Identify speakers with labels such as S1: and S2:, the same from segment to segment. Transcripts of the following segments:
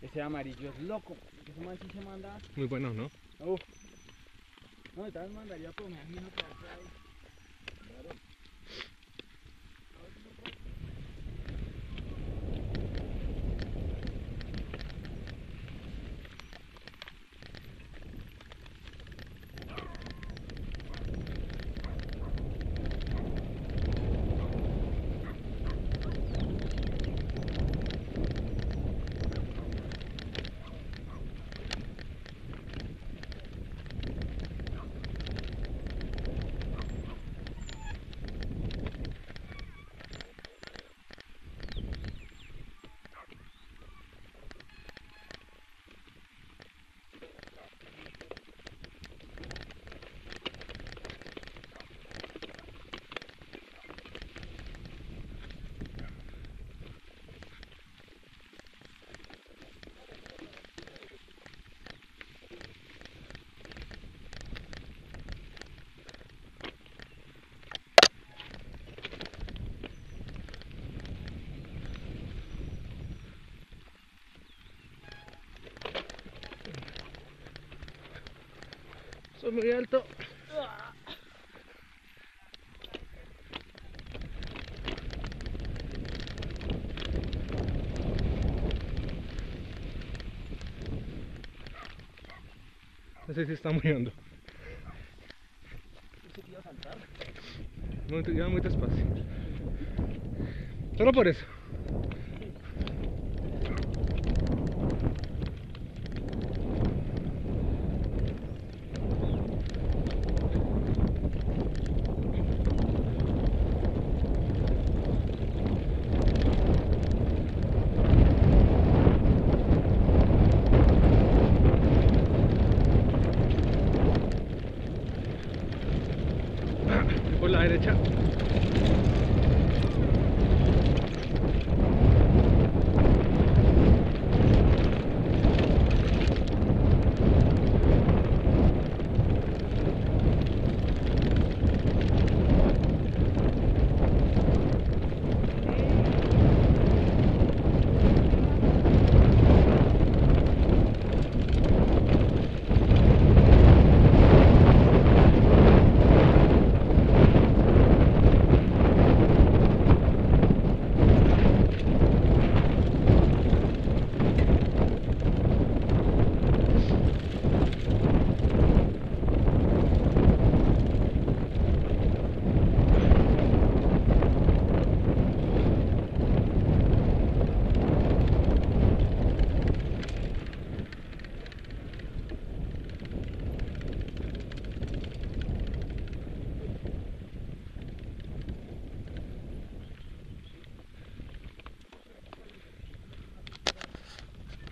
S1: Ese amarillo es loco. Ese man sí se manda.
S2: Muy bueno, ¿no?
S1: Uf. No, tal mandaría por mi amigo por ahí.
S2: Soy muy alto. Ese sí está muy hondo.
S1: Ese que iba a saltar.
S2: Muy, iba muy despacio. Solo por eso. Por la derecha.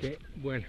S2: Qué bueno.